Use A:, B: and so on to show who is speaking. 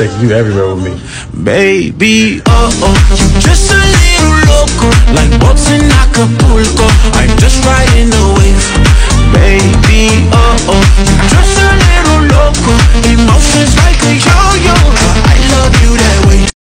A: Texas. You everywhere with me.
B: Baby, oh, oh, just a little loco, like boats in Acapulco.